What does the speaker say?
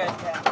good. Yeah.